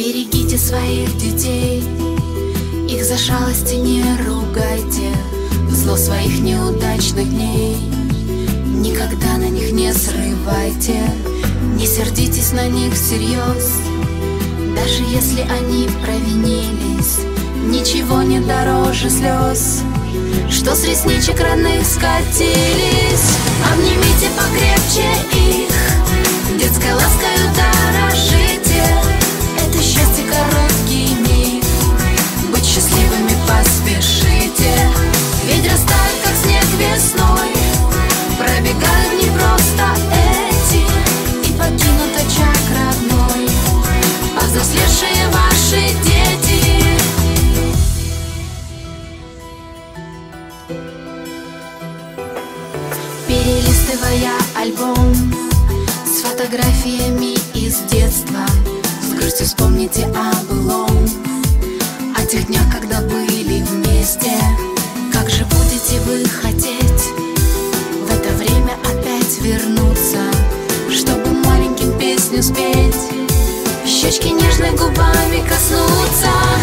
Берегите своих детей, их за шалости не ругайте, зло своих неудачных дней. Никогда на них не срывайте, не сердитесь на них всерьез, даже если они провинились. Ничего не дороже слез, что с ресничек родных скатились. Обнимите покрепче их, Перелистывая альбом с фотографиями из детства, с грустью вспомните о былом, о тех днях, когда были вместе. Как же будете вы хотеть в это время опять вернуться, чтобы маленьким песню спеть, щечки нежной губами коснуться?